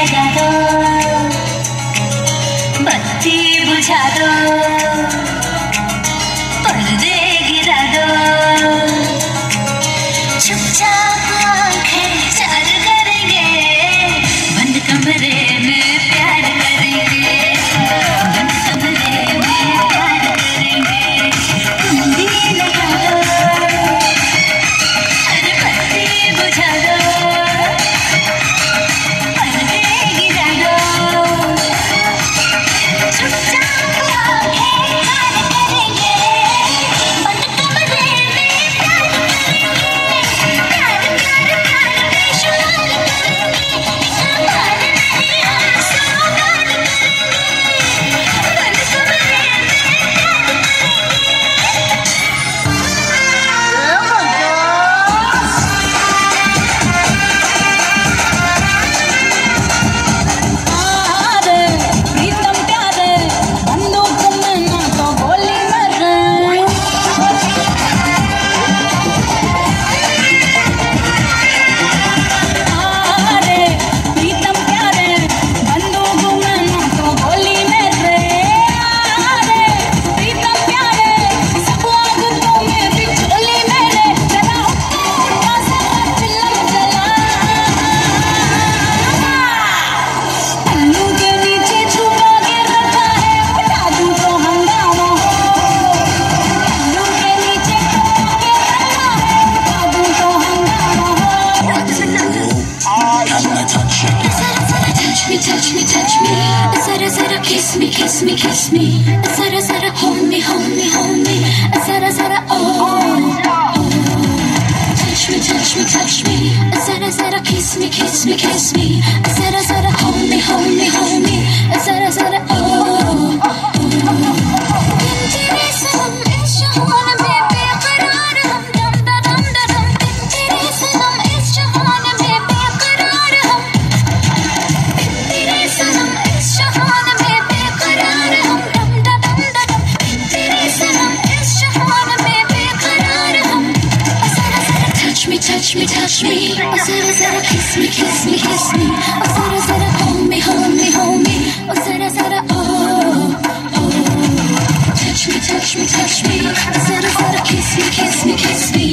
लगा दो बत्ती बुझा दो। touch me, touch me. Asada, asada, kiss me, kiss me, kiss me. Asada, asada, hold me, hold me, hold me. Asada, asada, oh. Touch me, touch me, touch me. Asada, asada, kiss me, kiss me, kiss me. touch me, touch me. Oh, Sarah, Sarah, kiss me, kiss me, kiss me. Oh, Sarah, Sarah, hold me, hold me, hold me. Oh, Sarah, Sarah, oh, oh. Touch me, touch me, touch me. Oh, Sarah, Sarah, kiss me, kiss me, kiss me.